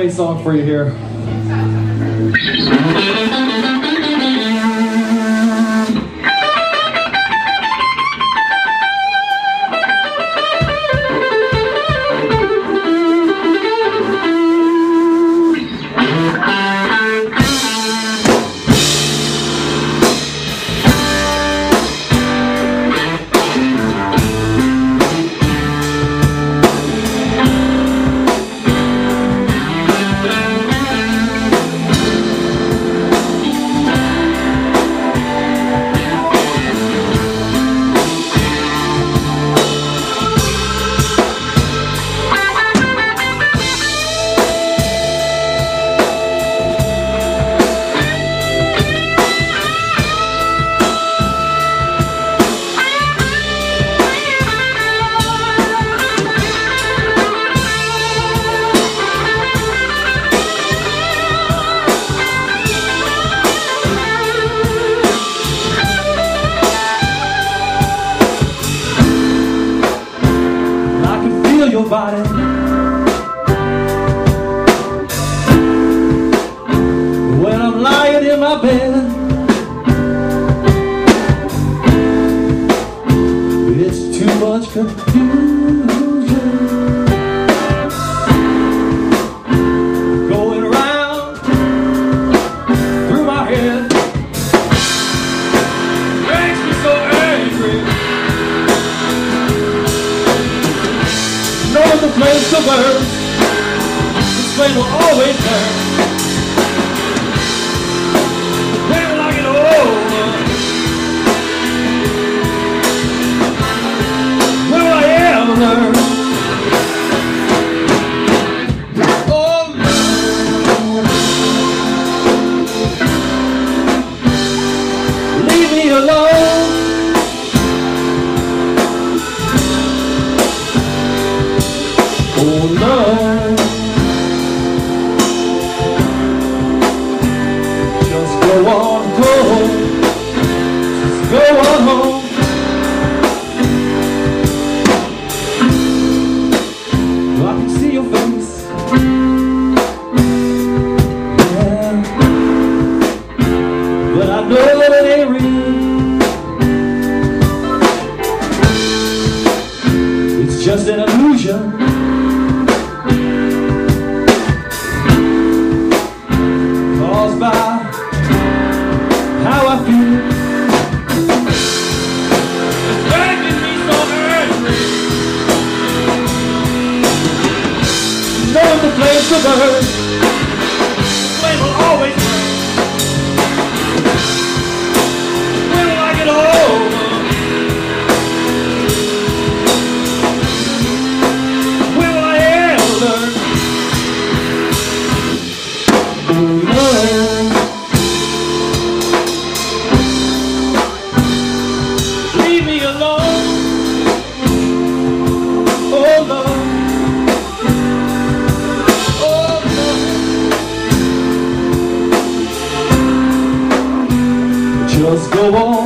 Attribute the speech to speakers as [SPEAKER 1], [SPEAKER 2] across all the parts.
[SPEAKER 1] parade song for you here. your body When I'm lying in my bed It's too much confusion. flame will always burn. Burn. Will I ever learn? go on.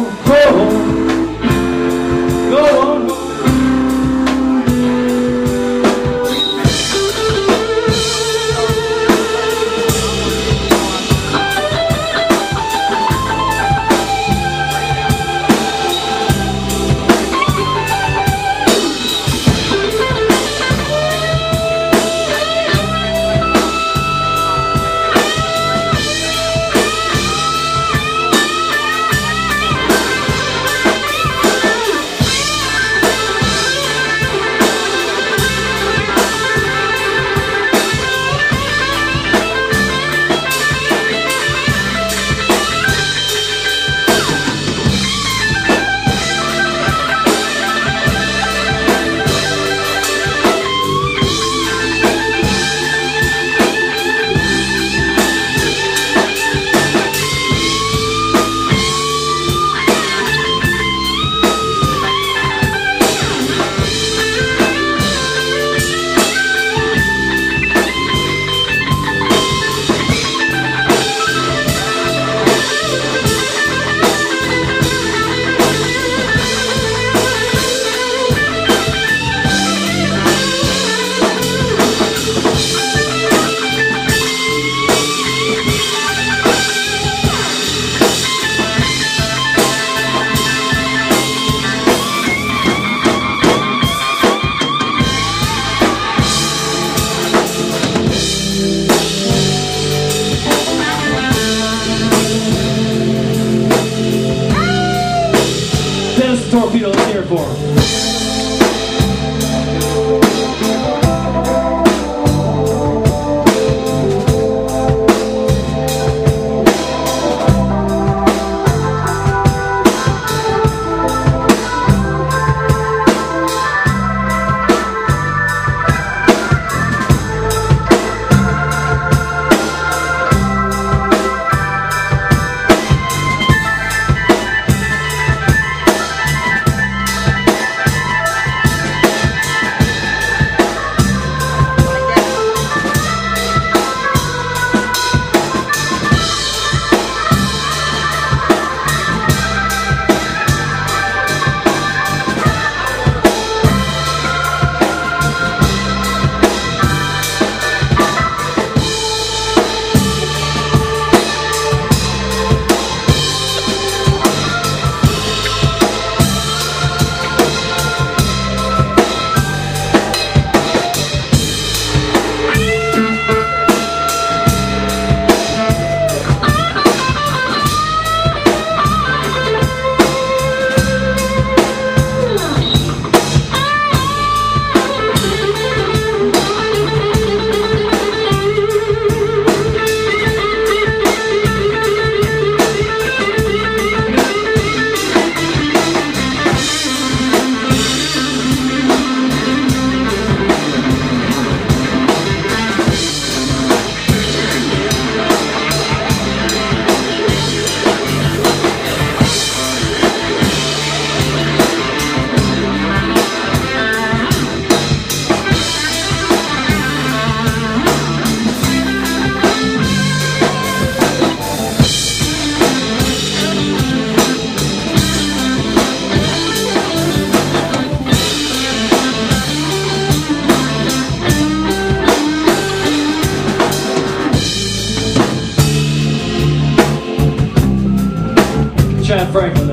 [SPEAKER 1] Franklin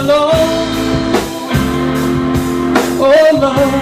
[SPEAKER 1] alone. Oh, love.